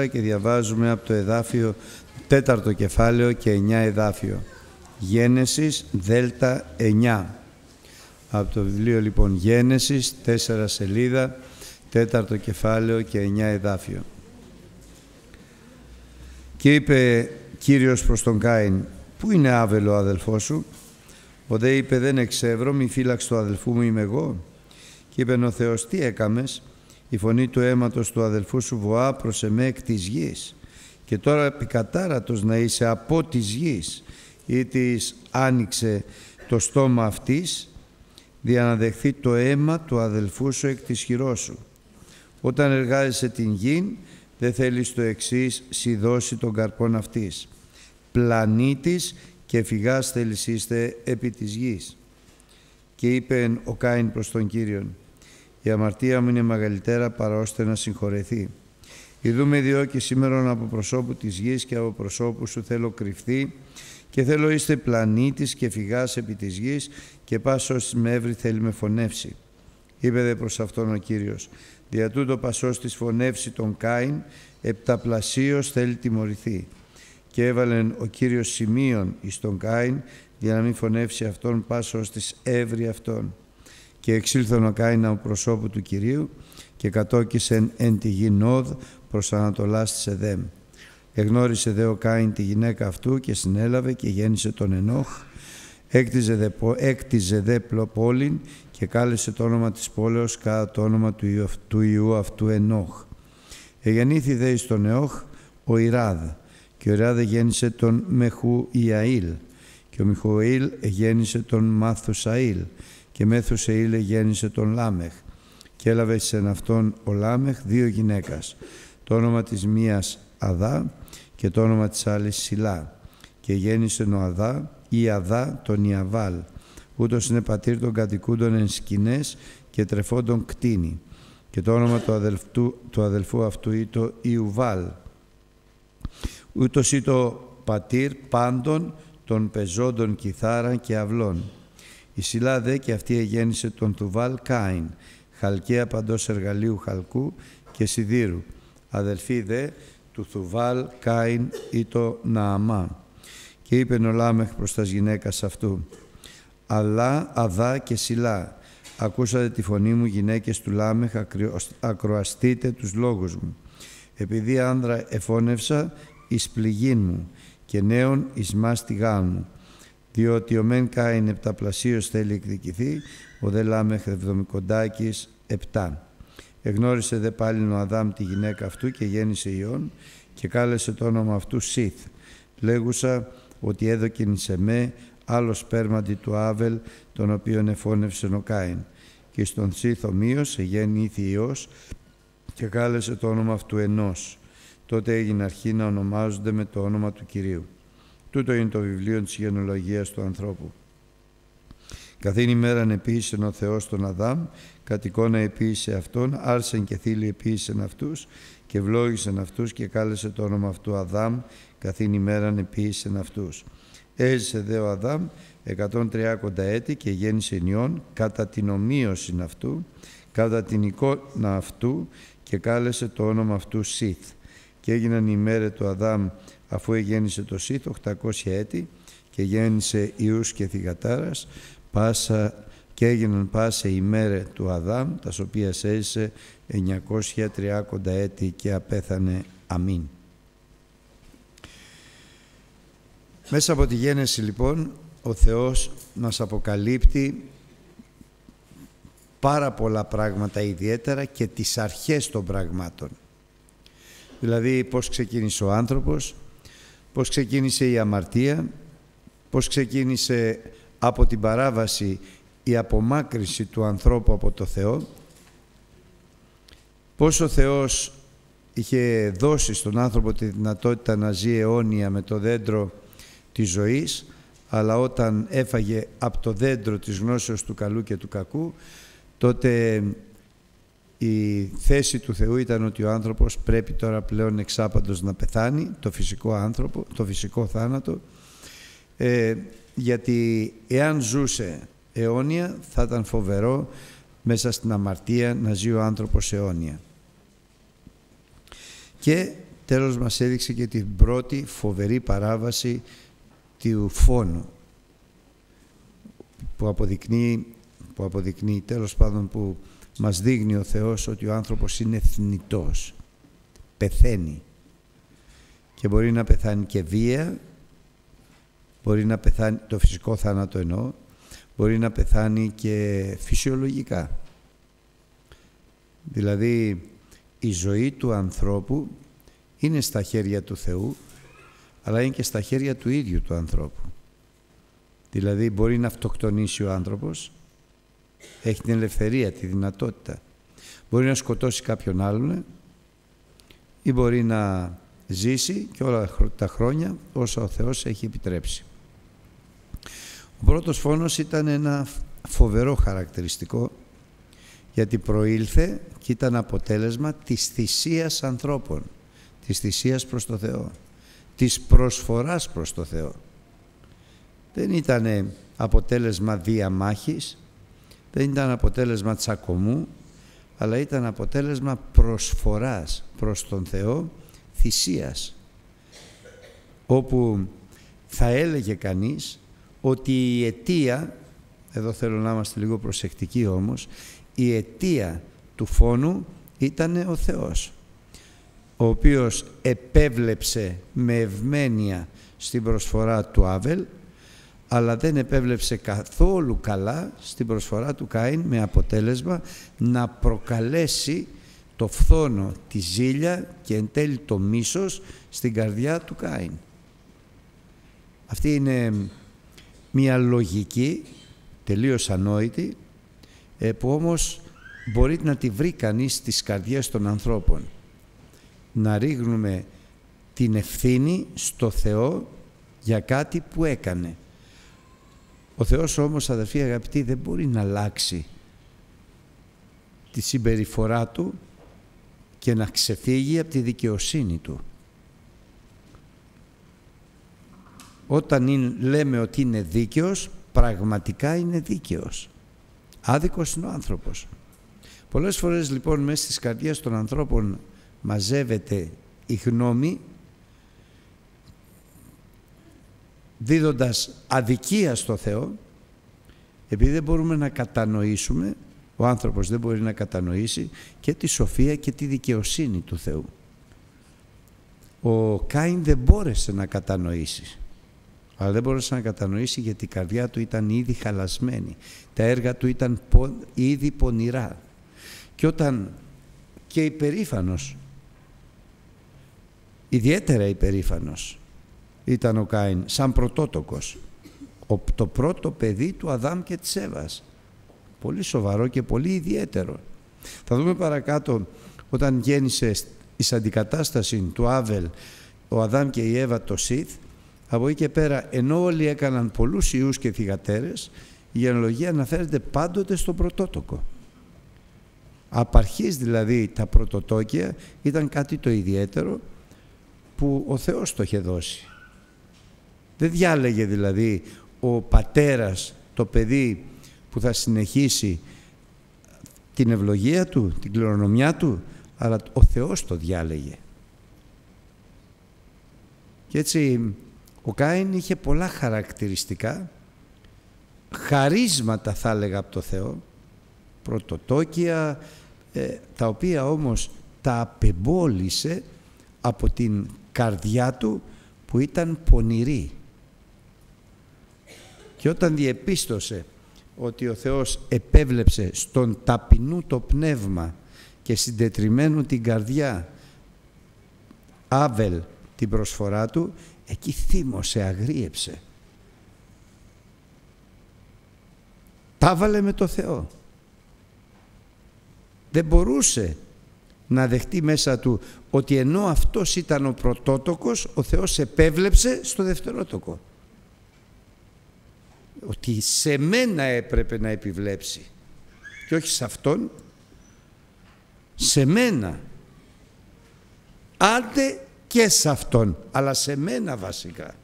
και διαβάζουμε από το εδάφιο τέταρτο κεφάλαιο και εννιά εδάφιο. Γένεσης Δέλτα 9. Από το βιβλίο λοιπόν Γένεσης, τέσσερα σελίδα, τέταρτο κεφάλαιο και εννιά εδάφιο. Και είπε Κύριος προς τον Κάιν, πού είναι άβελο ο αδελφός σου; Ο δε είπε δεν εξεύρω, μη φύλαξ του αδελφού μου είμαι εγώ. Και είπε ο Θεός τι έκαμες, η φωνή του αίματος του αδελφού σου βοά προς εμέ εκ της γης. Και τώρα επικατάρατος να είσαι από της γης ή της άνοιξε το στόμα αυτής δια να δεχθεί το αίμα του αδελφού σου εκ της χειρός σου. Όταν εργάζεσαι την γη δεν θέλεις το εξής σι δώσει τον καρπόν αυτής. Πλανήτης και φυγάς θέλεις είστε επί της γης. Και είπε ο Κάιν προς τον Κύριον η αμαρτία μου είναι μεγαλύτερα παρά ώστε να συγχωρεθεί. Ιδούμε διώκει σήμερα από προσώπου της γης και από προσώπου σου θέλω κρυφθεί και θέλω είστε πλανήτης και φυγάς επί της γης και πάσος με έβρι θέλει με φωνεύσει. Είπε δε προς αυτόν ο Κύριος, δια τούτο πασός της φωνεύσει τον Κάιν, επταπλασίως θέλει τιμωρηθεί. Και έβαλεν ο Κύριος σημείων εις τον Κάιν, για να μην φωνεύσει αυτόν πάσος της έβρι αυτόν και εξήλθον ο Κάιν από προσώπου του Κυρίου και κατόκισεν εν τη γη Νόδ προς Ανατολάς της Εδέμ. Εγνώρισε δε ο Κάιν τη γυναίκα αυτού και συνέλαβε και γέννησε τον Ενόχ. Έκτιζε δε, έκτιζε δε πόλην και κάλεσε το όνομα της πόλεως κατά το όνομα του Ιού, του Ιού αυτού Ενόχ. Εγεννήθη δε εις τον Εόχ ο Ιράδ και ο Ιράδ γέννησε τον Μεχού Ιαήλ και ο Μιχοήλ γέννησε τον Μάθουσαήλ και Μέθουσεήλε γέννησε τον Λάμεχ. Και έλαβε σε αυτόν ο Λάμεχ δύο γυναίκας, το όνομα της μίας Αδά και το όνομα της άλλης Σιλά. Και γέννησε ο Αδά ή Αδά τον Ιαβάλ, ούτως είναι πατήρ των κατοικούντων εν σκηνές και τρεφόντων κτίνη. Και το όνομα του αδελφού, του αδελφού αυτού ήτο Ιουβάλ. Ούτως ήτο πατήρ πάντων των παιζόντων κιθάραν και αυλόν η Σιλά δε και αυτή εγέννησε τον Τουβάλ Κάιν, χαλκέα παντός εργαλείου χαλκού και σιδήρου. Αδελφή δε του Θουβάλ Κάιν ήτο Νααμά. Και είπε ο Λάμεχ προς τας γυναίκας αυτού, «Αλλά, Αδά και Σιλά, ακούσατε τη φωνή μου γυναίκες του Λάμεχ, ακροαστείτε τους λόγους μου. Επειδή άνδρα εφόνευσα εις πληγήν μου και νέον εις μάστιγάν μου διότι ο μεν Κάιν επταπλασίως θέλει εκδικηθεί, ο δε Λάμεχ εβδομηκοντάκις επτά. Εγνώρισε δε πάλι ο Αδάμ τη γυναίκα αυτού και γέννησε υιόν και κάλεσε το όνομα αυτού Σηθ, λέγουσα ότι έδωκεν σε με άλλο σπέρματι του Άβελ, τον οποίον εφώνευσε ο Κάιν. Και στον Σιθ ομοίως εγέννηθη Υιός και κάλεσε το όνομα αυτού Ενός. Τότε έγινε αρχή να ονομάζονται με το όνομα του Κυρίου. Τούτο είναι το βιβλίο της γενολογίας του ανθρώπου. Καθήν ημέραν επίησε ο Θεός τον Αδάμ, κατ' εικόνα επίησε Αυτόν, άρσεν και θύλοι επίησεν αυτούς και ευλόγησεν αυτούς και κάλεσε το όνομα αυτού Αδάμ, καθήν ημέραν επίησεν αυτούς. Έζησε δε ο Αδάμ 130 έτη και γέννησε νιόν κατά την ομοίωση αυτού, κατά την εικόνα αυτού και κάλεσε το όνομα αυτού Σιθ. Και έγιναν οι μέρες του Αδάμ αφού γέννησε το Σίθ 800 έτη και γέννησε Ιούς και Θυγατάρας πάσα, και έγιναν πάσα ημέρα του Αδάμ, τας οποίας έζησε 930 έτη και απέθανε. Αμήν. Μέσα από τη γέννηση λοιπόν ο Θεός μας αποκαλύπτει πάρα πολλά πράγματα ιδιαίτερα και τις αρχές των πραγμάτων. Δηλαδή πώς ξεκίνησε ο άνθρωπος, πώς ξεκίνησε η αμαρτία, πώς ξεκίνησε από την παράβαση η απομάκρυση του ανθρώπου από το Θεό, πώς ο Θεός είχε δώσει στον άνθρωπο τη δυνατότητα να ζει αιώνια με το δέντρο της ζωής, αλλά όταν έφαγε από το δέντρο της γνώσεως του καλού και του κακού, τότε η θέση του Θεού ήταν ότι ο άνθρωπος πρέπει τώρα πλέον εξάπαντος να πεθάνει, το φυσικό άνθρωπο, το φυσικό θάνατο, ε, γιατί εάν ζούσε αιώνια θα ήταν φοβερό μέσα στην αμαρτία να ζει ο άνθρωπος αιώνια. Και τέλος μας έδειξε και την πρώτη φοβερή παράβαση του φόνου που αποδεικνύει, που αποδεικνύει τέλος πάντων που μας δείχνει ο Θεός ότι ο άνθρωπος είναι θνητός, πεθαίνει και μπορεί να πεθάνει και βία, μπορεί να πεθάνει, το φυσικό θάνατο εννοώ, μπορεί να πεθάνει και φυσιολογικά. Δηλαδή η ζωή του ανθρώπου είναι στα χέρια του Θεού, αλλά είναι και στα χέρια του ίδιου του ανθρώπου. Δηλαδή μπορεί να αυτοκτονήσει ο άνθρωπος, έχει την ελευθερία, τη δυνατότητα. Μπορεί να σκοτώσει κάποιον άλλον ή μπορεί να ζήσει και όλα τα χρόνια όσα ο Θεός έχει επιτρέψει. Ο πρώτος φόνος ήταν ένα φοβερό χαρακτηριστικό γιατί προήλθε και ήταν αποτέλεσμα της θυσίας ανθρώπων, της θυσίας προς το Θεό, της προσφοράς προς το Θεό. Δεν ήταν αποτέλεσμα διαμάχης, δεν ήταν αποτέλεσμα τσακωμού, αλλά ήταν αποτέλεσμα προσφοράς προς τον Θεό, θυσίας, όπου θα έλεγε κανείς ότι η αιτία, εδώ θέλω να είμαστε λίγο προσεκτικοί όμως, η αιτία του φόνου ήταν ο Θεός, ο οποίος επέβλεψε με ευμένεια στην προσφορά του Άβελ, αλλά δεν επέβλεψε καθόλου καλά στην προσφορά του Κάιν με αποτέλεσμα να προκαλέσει το φθόνο, τη ζήλια και εν τέλει το μίσος στην καρδιά του Κάιν. Αυτή είναι μια λογική τελείως ανόητη ε, που όμως μπορεί να τη βρει κανείς στις καρδιές των ανθρώπων. Να ρίχνουμε την ευθύνη στο Θεό για κάτι που έκανε. Ο Θεός όμως, αδερφοί αγαπητοί, δεν μπορεί να αλλάξει τη συμπεριφορά Του και να ξεφύγει από τη δικαιοσύνη Του. Όταν λέμε ότι είναι δίκαιος, πραγματικά είναι δίκαιος. Άδικος είναι ο άνθρωπος. Πολλές φορές λοιπόν μέσα στις καρδιές των ανθρώπων μαζεύεται η γνώμη δίδοντας αδικία στο Θεό επειδή δεν μπορούμε να κατανοήσουμε ο άνθρωπος δεν μπορεί να κατανοήσει και τη σοφία και τη δικαιοσύνη του Θεού. Ο Κάιν δεν μπόρεσε να κατανοήσει αλλά δεν μπορούσε να κατανοήσει γιατί η καρδιά του ήταν ήδη χαλασμένη. Τα έργα του ήταν ήδη πονηρά. Και όταν και υπερήφανος, ιδιαίτερα υπερήφανος, ήταν ο Κάιν σαν πρωτότοκος. το πρώτο παιδί του Αδάμ και της Εύας. Πολύ σοβαρό και πολύ ιδιαίτερο. Θα δούμε παρακάτω όταν γέννησε εις αντικατάσταση του Άβελ ο Αδάμ και η Εύα το Σιθ από εκεί και πέρα, ενώ όλοι έκαναν πολλούς ιούς και θυγατέρες, η γενολογία αναφέρεται πάντοτε στο πρωτότοκο. Απαρχής δηλαδή τα πρωτοτόκια ήταν κάτι το ιδιαίτερο που ο Θεός το είχε δώσει. Δεν διάλεγε δηλαδή ο πατέρας το παιδί που θα συνεχίσει την ευλογία του, την κληρονομιά του, αλλά ο Θεός το διάλεγε. Και έτσι ο Κάιν είχε πολλά χαρακτηριστικά, χαρίσματα θα έλεγα από το Θεό, πρωτοτόκια, ε, τα οποία όμως τα απεμπόλησε από την καρδιά του που ήταν πονηρή. Και όταν διεπίστωσε ότι ο Θεός επέβλεψε στον ταπεινού το πνεύμα και συντετριμένου την καρδιά Άβελ την προσφορά του, εκεί θύμωσε, αγρίεψε. Τα βάλε με το Θεό. Δεν μπορούσε να δεχτεί μέσα του ότι ενώ αυτός ήταν ο πρωτότοκος, ο Θεός επέβλεψε στο δευτερότοκο. Ότι σε μένα έπρεπε να επιβλέψει και όχι σε αυτόν, σε μένα. Άντε και σε αυτόν, αλλά σε μένα βασικά.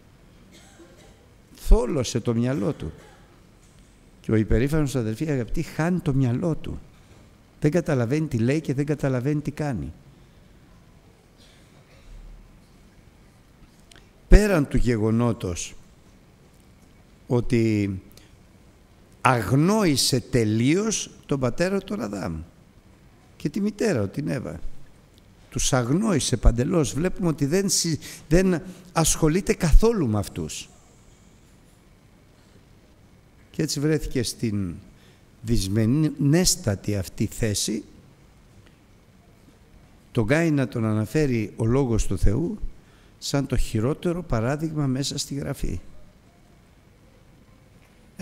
Θόλωσε το μυαλό του. Και ο υπερήφανος αδελφοί αγαπητοί χάνει το μυαλό του. Δεν καταλαβαίνει τι λέει και δεν καταλαβαίνει τι κάνει. πέραν του γεγονότος ότι αγνόησε τελείως τον πατέρα του Αδάμ και τη μητέρα την Εύα. Τους αγνόησε παντελώς. Βλέπουμε ότι δεν, δεν ασχολείται καθόλου με αυτούς. Και έτσι βρέθηκε στην δυσμενέστατη αυτή θέση τον Γκάι να τον αναφέρει ο Λόγος του Θεού σαν το χειρότερο παράδειγμα μέσα στη Γραφή.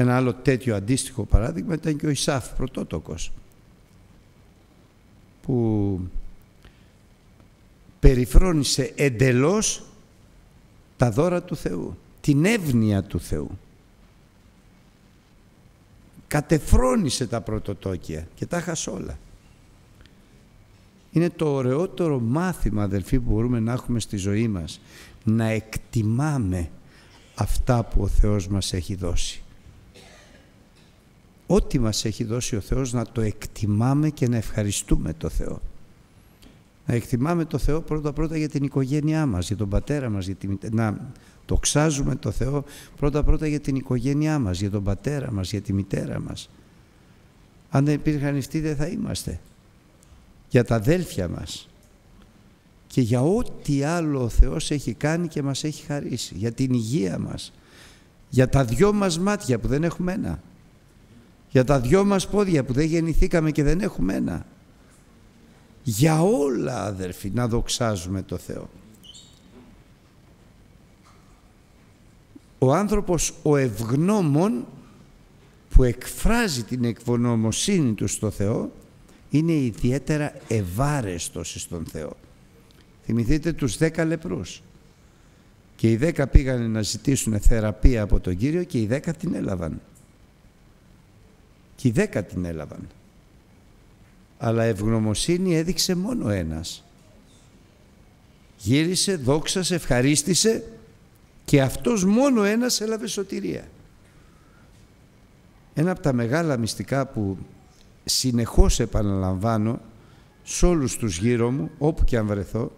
Ένα άλλο τέτοιο αντίστοιχο παράδειγμα ήταν και ο Ισάφ πρωτότοκος που περιφρόνησε εντελώς τα δώρα του Θεού, την εύνοια του Θεού. Κατεφρόνησε τα πρωτοτόκια και τα χασε όλα. Είναι το ωραιότερο μάθημα, αδελφοί, που μπορούμε να έχουμε στη ζωή μας. Να εκτιμάμε αυτά που ο Θεός μας έχει δώσει. Ό,τι μας έχει δώσει ο Θεός να το εκτιμάμε και να ευχαριστούμε το Θεό. Να εκτιμάμε το Θεό πρώτα-πρώτα για την οικογένειά μας, για τον πατέρα μας, για τη, να ξάζουμε το Θεό πρώτα-πρώτα για την οικογένειά μας, για τον πατέρα μας, για τη μητέρα μας. Αν δεν υπήρχαν αυτοί δεν θα είμαστε. Για τα αδέλφια μας και για ό,τι άλλο ο Θεός έχει κάνει και μας έχει χαρίσει. Για την υγεία μας, για τα δυο μας μάτια που δεν έχουμε ένα για τα δυο μας πόδια που δεν γεννηθήκαμε και δεν έχουμε ένα. Για όλα αδερφοί να δοξάζουμε το Θεό. Ο άνθρωπος ο ευγνώμων που εκφράζει την εκβονομοσύνη του στο Θεό είναι ιδιαίτερα ευάρεστος στον Θεό. Θυμηθείτε τους δέκα λεπρούς. Και οι δέκα πήγανε να ζητήσουν θεραπεία από τον Κύριο και οι δέκα την έλαβαν και οι δέκα την έλαβαν. Αλλά ευγνωμοσύνη έδειξε μόνο ένας. Γύρισε, δόξασε, ευχαρίστησε και αυτός μόνο ένας έλαβε σωτηρία. Ένα από τα μεγάλα μυστικά που συνεχώς επαναλαμβάνω σε όλους τους γύρω μου, όπου και αν βρεθώ,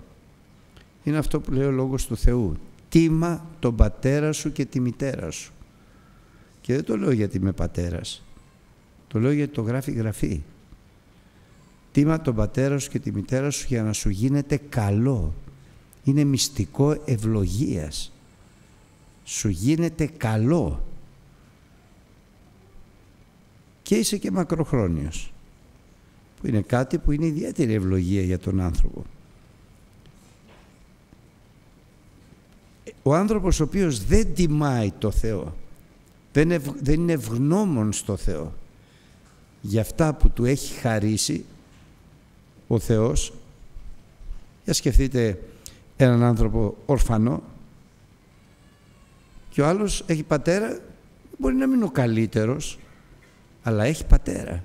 είναι αυτό που λέει ο Λόγος του Θεού. Τίμα τον πατέρα σου και τη μητέρα σου. Και δεν το λέω γιατί είμαι πατέρας. Το λέω γιατί το γράφει γραφή. Τίμα τον πατέρας σου και τη μητέρα σου για να σου γίνεται καλό. Είναι μυστικό ευλογίας. Σου γίνεται καλό. Και είσαι και μακροχρόνιος. Που είναι κάτι που είναι ιδιαίτερη ευλογία για τον άνθρωπο. Ο άνθρωπος ο οποίος δεν τιμάει το Θεό, δεν, δεν είναι ευγνώμων στο Θεό, για αυτά που του έχει χαρίσει ο Θεός για σκεφτείτε έναν άνθρωπο ορφανό και ο άλλος έχει πατέρα μπορεί να μην είναι ο καλύτερος αλλά έχει πατέρα.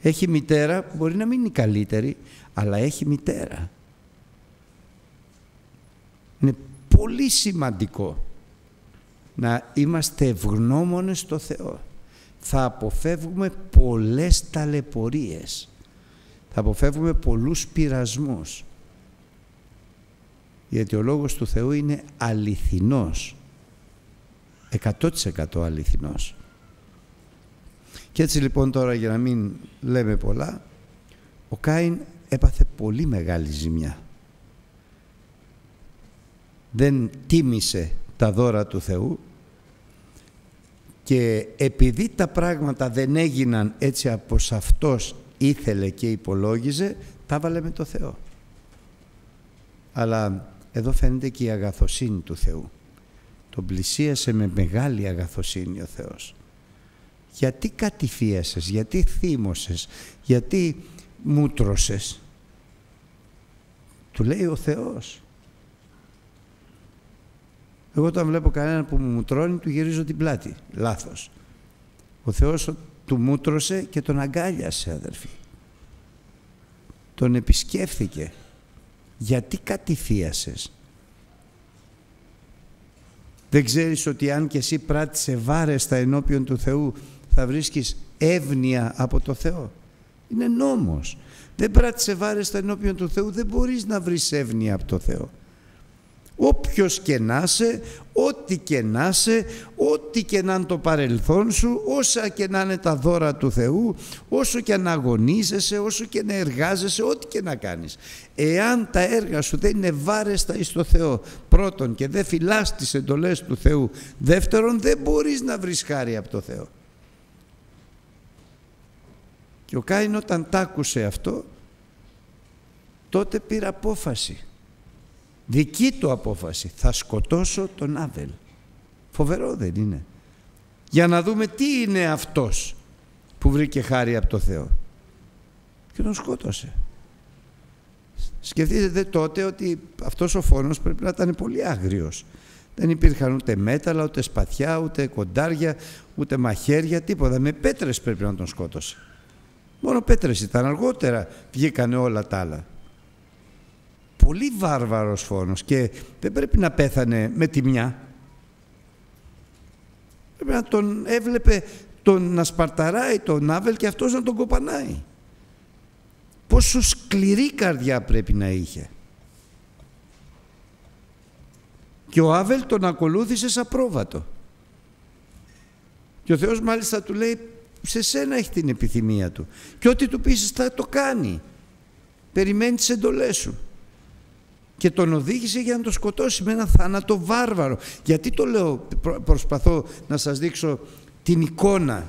Έχει μητέρα που μπορεί να μην είναι η καλύτερη αλλά έχει μητέρα. Είναι πολύ σημαντικό να είμαστε ευγνώμονες στο Θεό θα αποφεύγουμε πολλές ταλαιπωρίες. Θα αποφεύγουμε πολλούς πειρασμούς. Γιατί ο Λόγος του Θεού είναι αληθινός. 100% αληθινός. Και έτσι λοιπόν τώρα για να μην λέμε πολλά, ο Κάιν έπαθε πολύ μεγάλη ζημιά. Δεν τίμησε τα δώρα του Θεού και επειδή τα πράγματα δεν έγιναν έτσι όπως αυτός ήθελε και υπολόγιζε, τα βάλε με το Θεό. Αλλά εδώ φαίνεται και η αγαθοσύνη του Θεού. Τον πλησίασε με μεγάλη αγαθοσύνη ο Θεός. Γιατί κατηφίασες, γιατί θύμωσες, γιατί μούτρωσες; Του λέει ο Θεός. Εγώ όταν βλέπω κανέναν που μου μουτρώνει, του γυρίζω την πλάτη. Λάθος. Ο Θεός του μούτρωσε και τον αγκάλιασε, αδερφοί. Τον επισκέφθηκε. Γιατί κατηφίασες. Δεν ξέρεις ότι αν και εσύ πράτησε βάρεστα ενώπιον του Θεού, θα βρίσκεις εύνοια από το Θεό; Είναι νόμος. Δεν πράτησε βάρεστα ενώπιον του Θεού, δεν μπορείς να βρεις εύνοια από το Θεό. Όποιος και να είσαι, ό,τι και να είσαι, ό,τι και να είναι το παρελθόν σου, όσα και να είναι τα δώρα του Θεού, όσο και να αγωνίζεσαι, όσο και να εργάζεσαι, ό,τι και να κάνεις. Εάν τα έργα σου δεν είναι βάρεστα εις το Θεό, πρώτον και δεν φυλάς τις εντολές του Θεού, δεύτερον δεν μπορείς να βρεις χάρη από το Θεό. Και ο Κάιν όταν τ' άκουσε αυτό, τότε πήρε απόφαση δική του απόφαση. Θα σκοτώσω τον Άβελ. Φοβερό δεν είναι. Για να δούμε τι είναι αυτός που βρήκε χάρη από το Θεό. Και τον σκότωσε. Σκεφτείτε τότε ότι αυτός ο φόνος πρέπει να ήταν πολύ άγριος. Δεν υπήρχαν ούτε μέταλλα, ούτε σπαθιά, ούτε κοντάρια, ούτε μαχαίρια, τίποτα. Με πέτρες πρέπει να τον σκότωσε. Μόνο πέτρες ήταν. Αργότερα βγήκαν όλα τα άλλα πολύ βάρβαρος φόνος και δεν πρέπει να πέθανε με τη μια. Πρέπει να τον έβλεπε τον να σπαρταράει τον Άβελ και αυτός να τον κοπανάει. Πόσο σκληρή καρδιά πρέπει να είχε. Και ο Άβελ τον ακολούθησε σαν πρόβατο. Και ο Θεός μάλιστα του λέει σε σένα έχει την επιθυμία του. Και ό,τι του πεις θα το κάνει. Περιμένει τις εντολές σου και τον οδήγησε για να το σκοτώσει με ένα θάνατο βάρβαρο. Γιατί το λέω, προσπαθώ να σας δείξω την εικόνα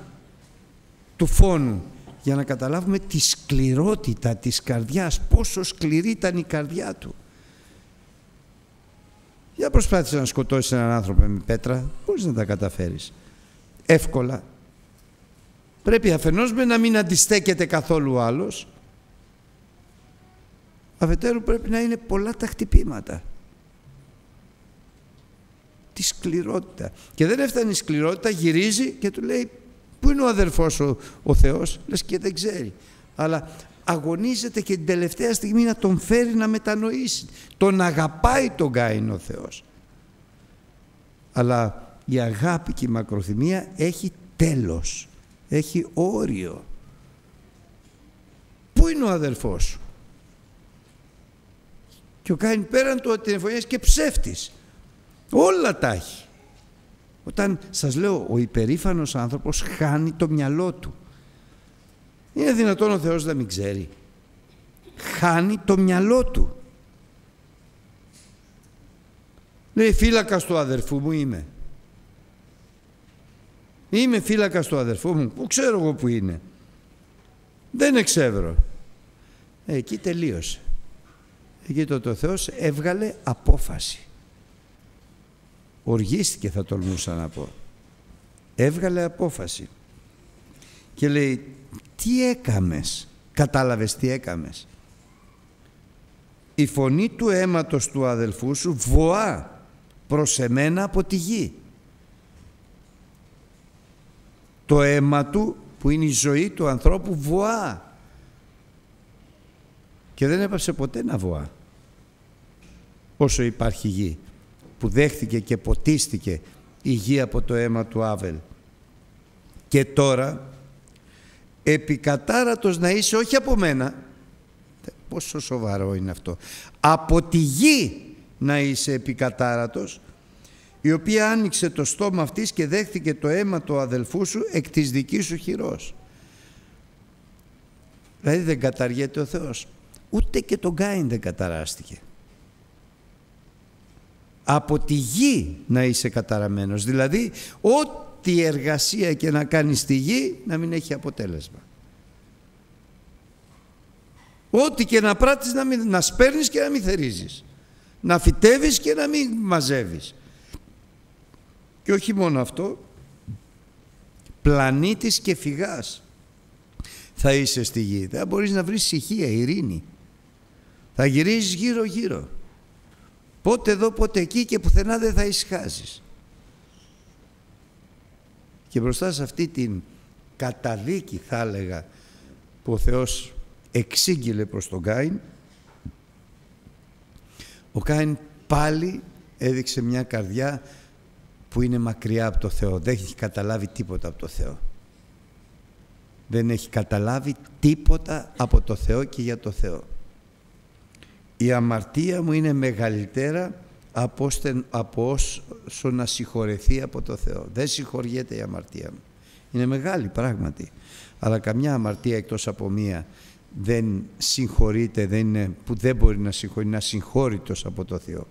του φόνου για να καταλάβουμε τη σκληρότητα της καρδιάς, πόσο σκληρή ήταν η καρδιά του. Για προσπάθησε να σκοτώσει έναν άνθρωπο με πέτρα, πώς να τα καταφέρεις. Εύκολα. Πρέπει αφενός με να μην αντιστέκεται καθόλου άλλος, αφετέρου πρέπει να είναι πολλά τα χτυπήματα. Τη σκληρότητα. Και δεν έφτανε η σκληρότητα, γυρίζει και του λέει πού είναι ο αδερφός ο, ο Θεός, λες και δεν ξέρει. Αλλά αγωνίζεται και την τελευταία στιγμή να τον φέρει να μετανοήσει. Τον αγαπάει τον Κάιν ο Θεός. Αλλά η αγάπη και η μακροθυμία έχει τέλος. Έχει όριο. Πού είναι ο αδερφός σου; Και ο Κάιν πέραν του ότι είναι και ψεύτης. Όλα τα έχει. Όταν σας λέω ο υπερήφανος άνθρωπος χάνει το μυαλό του. Είναι δυνατόν ο Θεός να μην ξέρει. Χάνει το μυαλό του. Λέει φύλακας του αδερφού μου είμαι. Είμαι φύλακας του αδερφού μου. Πού ξέρω εγώ που είναι. Δεν εξεύρω. Ε, εκεί τελείωσε. Εκεί το Θεός έβγαλε απόφαση. Οργίστηκε θα τολμούσα να πω. Έβγαλε απόφαση. Και λέει τι έκαμες. Κατάλαβες τι έκαμες; Η φωνή του αίματος του αδελφού σου βοά προς εμένα από τη γη. Το αίμα του που είναι η ζωή του ανθρώπου βοά. Και δεν έπαψε ποτέ να βοά όσο υπάρχει γη που δέχτηκε και ποτίστηκε η γη από το αίμα του Άβελ. Και τώρα επικατάρατος να είσαι όχι από μένα πόσο σοβαρό είναι αυτό από τη γη να είσαι επικατάρατος η οποία άνοιξε το στόμα αυτής και δέχτηκε το αίμα του αδελφού σου εκ της δικής σου χειρός. Δηλαδή δεν καταργέται ο Θεός. Ούτε και τον Γκάιν δεν καταράστηκε από τη γη να είσαι καταραμένος. Δηλαδή, ό,τι εργασία και να κάνεις στη γη να μην έχει αποτέλεσμα. Ό,τι και να πράττεις να, μην, να σπέρνεις και να μην θερίζεις. Να φυτεύεις και να μην μαζεύεις. Και όχι μόνο αυτό, πλανήτης και φυγάς θα είσαι στη γη. Δεν μπορείς να βρεις ησυχία, ειρήνη. Θα γυρίζεις γύρω-γύρω. Πότε εδώ, πότε εκεί και πουθενά δεν θα ησυχάσεις. Και μπροστά σε αυτή την καταδίκη θα έλεγα που ο Θεός εξήγηλε προς τον Κάιν ο Κάιν πάλι έδειξε μια καρδιά που είναι μακριά από το Θεό. Δεν έχει καταλάβει τίποτα από το Θεό. Δεν έχει καταλάβει τίποτα από το Θεό και για το Θεό η αμαρτία μου είναι μεγαλύτερα από, από όσο να συγχωρεθεί από το Θεό. Δεν συγχωριέται η αμαρτία μου. Είναι μεγάλη πράγματι. Αλλά καμιά αμαρτία εκτός από μία δεν συγχωρείται, δεν είναι, που δεν μπορεί να συγχωρεί, να συγχώρητος από το Θεό.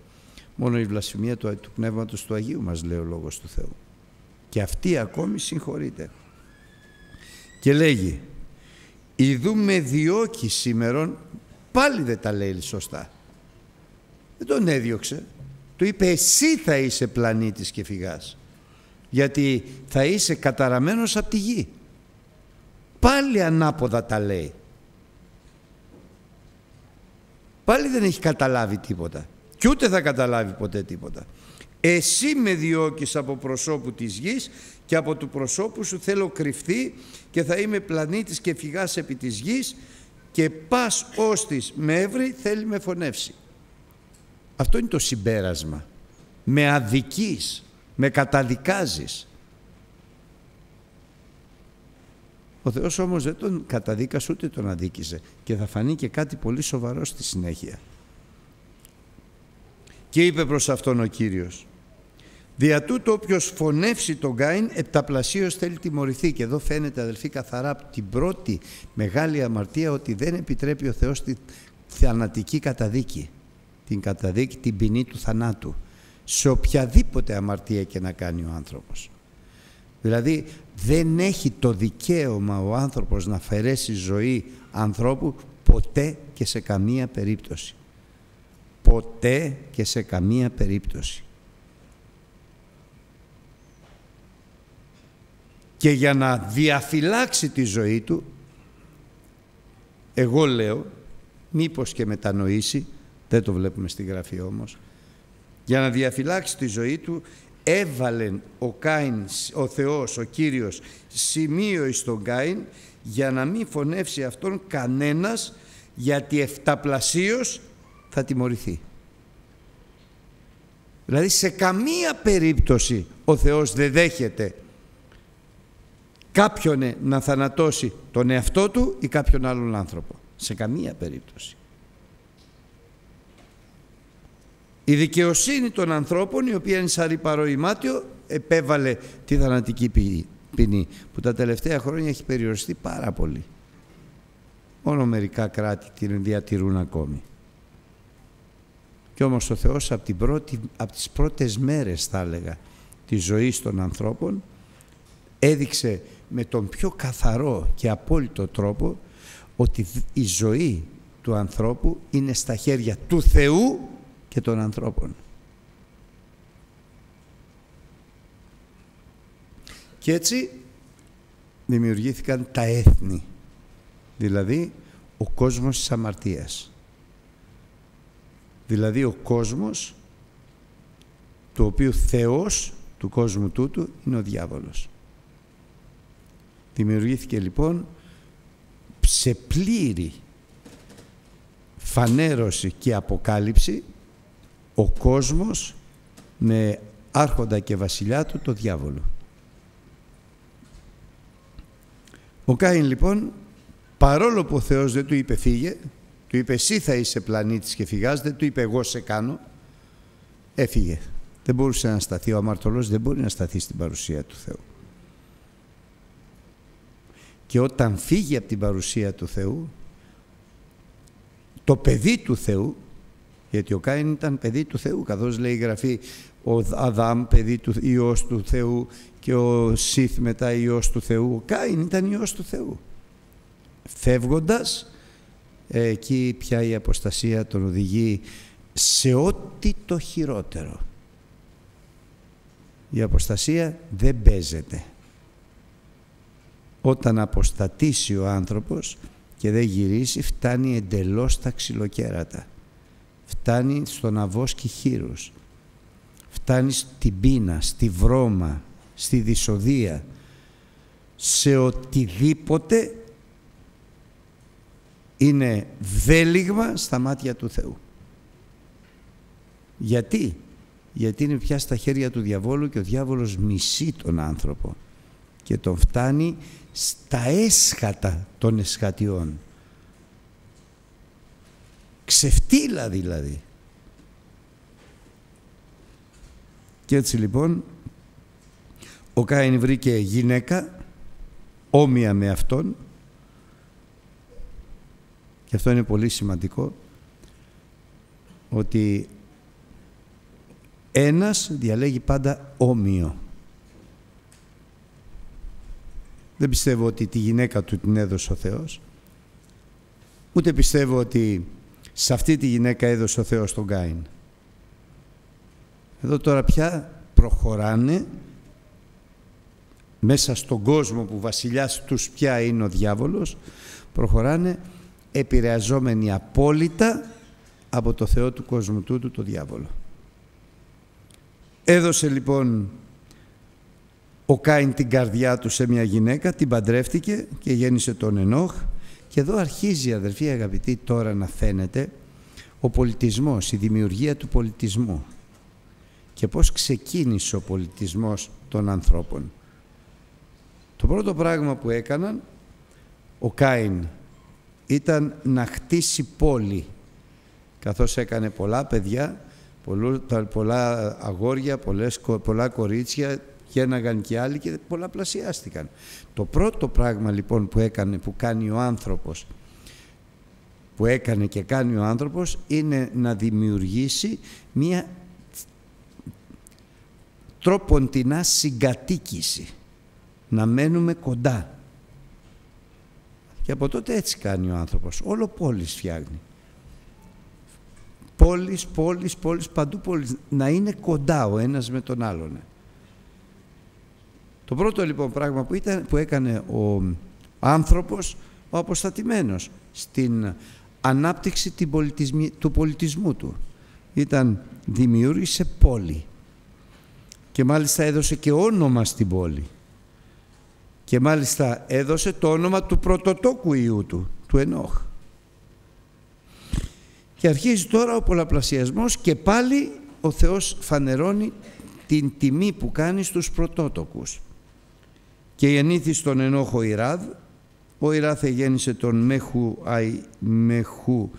Μόνο η βλασφημία του, του Πνεύματος του Αγίου μας λέει ο Λόγος του Θεού. Και αυτή ακόμη συγχωρείται. Και λέγει, «Ιδού με διώκεις σήμερον», πάλι δεν τα λέει σωστά. Δεν τον έδιωξε. Του είπε, εσύ θα είσαι πλανήτης και φυγάς. Γιατί θα είσαι καταραμένος από τη γη. Πάλι ανάποδα τα λέει. Πάλι δεν έχει καταλάβει τίποτα. Και ούτε θα καταλάβει ποτέ τίποτα. Εσύ με διώκεις από προσώπου της γης και από του προσώπου σου θέλω κρυφθεί και θα είμαι πλανήτης και φυγάς επί της γης και πας ώστις με έβρι θέλει με φωνεύσει. Αυτό είναι το συμπέρασμα. Με αδικείς, με καταδικάζεις. Ο Θεός όμως δεν τον καταδίκασε ούτε τον αδίκησε και θα φανεί και κάτι πολύ σοβαρό στη συνέχεια. Και είπε προς αυτόν ο Κύριος Δια τούτο όποιος φωνεύσει τον Κάιν επταπλασίως θέλει τιμωρηθεί και εδώ φαίνεται αδελφοί καθαρά από την πρώτη μεγάλη αμαρτία ότι δεν επιτρέπει ο Θεός τη θανατική καταδίκη την καταδίκη, την ποινή του θανάτου σε οποιαδήποτε αμαρτία και να κάνει ο άνθρωπος. Δηλαδή δεν έχει το δικαίωμα ο άνθρωπος να αφαιρέσει ζωή ανθρώπου ποτέ και σε καμία περίπτωση. Ποτέ και σε καμία περίπτωση. Και για να διαφυλάξει τη ζωή του, εγώ λέω, μήπως και μετανοήσει, δεν το βλέπουμε στη γραφή όμως, για να διαφυλάξει τη ζωή του έβαλε ο Κάιν, ο Θεός, ο Κύριος, σημείο εις τον Κάιν για να μην φωνεύσει αυτόν κανένας γιατί εφταπλασίως θα τιμωρηθεί. Δηλαδή σε καμία περίπτωση ο Θεός δεν δέχεται κάποιον να θανατώσει τον εαυτό του ή κάποιον άλλον άνθρωπο. Σε καμία περίπτωση. Η δικαιοσύνη των ανθρώπων, η οποία είναι σαν ρηπαροημάτιο, επέβαλε τη θανατική ποινή, που τα τελευταία χρόνια έχει περιοριστεί πάρα πολύ. Μόνο μερικά κράτη την διατηρούν ακόμη. Και όμως ο Θεός από, την πρώτη, από τις πρώτες μέρες, θα έλεγα, της ζωής των ανθρώπων, έδειξε με τον πιο καθαρό και απόλυτο τρόπο ότι η ζωή του ανθρώπου είναι στα χέρια του Θεού και των ανθρώπων. Και έτσι δημιουργήθηκαν τα έθνη, δηλαδή ο κόσμος της αμαρτίας. Δηλαδή ο κόσμος του οποίου Θεός του κόσμου τούτου είναι ο διάβολος. Δημιουργήθηκε λοιπόν σε πλήρη φανέρωση και αποκάλυψη ο κόσμος με άρχοντα και βασιλιά του το διάβολο. Ο Κάιν λοιπόν παρόλο που ο Θεός δεν του είπε φύγε του είπε εσύ θα είσαι πλανήτης και φυγάς δεν του είπε εγώ σε κάνω έφυγε. Δεν μπορούσε να σταθεί. Ο αμαρτωλός δεν μπορεί να σταθεί στην παρουσία του Θεού και όταν φύγει από την παρουσία του Θεού το παιδί του Θεού γιατί ο Κάιν ήταν παιδί του Θεού, καθώς λέει η Γραφή ο Αδάμ παιδί του Υιός του Θεού και ο Σιθ μετά Υιός του Θεού. Ο Κάιν ήταν Υιός του Θεού. Φεύγοντας, εκεί πια η αποστασία τον οδηγεί σε ό,τι το χειρότερο. Η αποστασία δεν παίζεται. Όταν αποστατήσει ο άνθρωπος και δεν γυρίσει, φτάνει εντελώς στα ξυλοκέρατα. Φτάνει στον αβόσκι χείρους, φτάνει στην πείνα, στη βρώμα, στη δυσοδεία, σε οτιδήποτε είναι βέλιγμα στα μάτια του Θεού. Γιατί; Γιατί είναι πια στα χέρια του διαβόλου και ο διάβολος μισεί τον άνθρωπο και τον φτάνει στα έσχατα των εσχατιών ξεφτύλα δηλαδή. Και έτσι λοιπόν ο Κάιν βρήκε γυναίκα όμοια με αυτόν και αυτό είναι πολύ σημαντικό ότι ένας διαλέγει πάντα όμοιο. Δεν πιστεύω ότι τη γυναίκα του την έδωσε ο Θεός. Ούτε πιστεύω ότι σε αυτή τη γυναίκα έδωσε ο Θεός τον Κάιν. Εδώ τώρα πια προχωράνε μέσα στον κόσμο που βασιλιάς τους πια είναι ο διάβολος προχωράνε επηρεαζόμενοι απόλυτα από το Θεό του κόσμου τούτου, το διάβολο. Έδωσε λοιπόν ο Κάιν την καρδιά του σε μια γυναίκα, την παντρεύτηκε και γέννησε τον Ενόχ. Και εδώ αρχίζει αδερφοί αγαπητοί τώρα να φαίνεται ο πολιτισμός, η δημιουργία του πολιτισμού. Και πώς ξεκίνησε ο πολιτισμός των ανθρώπων. Το πρώτο πράγμα που έκαναν ο Κάιν ήταν να χτίσει πόλη. Καθώς έκανε πολλά παιδιά, πολλά αγόρια, πολλές, πολλά κορίτσια γένναγαν και άλλοι και πολλαπλασιάστηκαν. Το πρώτο πράγμα λοιπόν που έκανε, που κάνει ο άνθρωπος που έκανε και κάνει ο άνθρωπος είναι να δημιουργήσει μία τρόποντινά συγκατοίκηση. Να μένουμε κοντά. Και από τότε έτσι κάνει ο άνθρωπος. Όλο πόλεις φτιάχνει. Πόλεις, πόλεις, πόλεις, παντού πόλεις να είναι κοντά ο ένας με τον άλλον το πρώτο λοιπόν πράγμα που, ήταν, που έκανε ο άνθρωπος ο αποστατημένος στην ανάπτυξη του πολιτισμού του ήταν δημιούργησε πόλη και μάλιστα έδωσε και όνομα στην πόλη και μάλιστα έδωσε το όνομα του πρωτοτόκου Ιού του, του Ενόχ. Και αρχίζει τώρα ο πολλαπλασιασμός και πάλι ο Θεός φανερώνει την τιμή που κάνει στους πρωτότοκους. Και γεννήθη στον Ενόχο Ιράδ, ο Ιράδ γέννησε τον Μέχου, Αϊ, Μεχού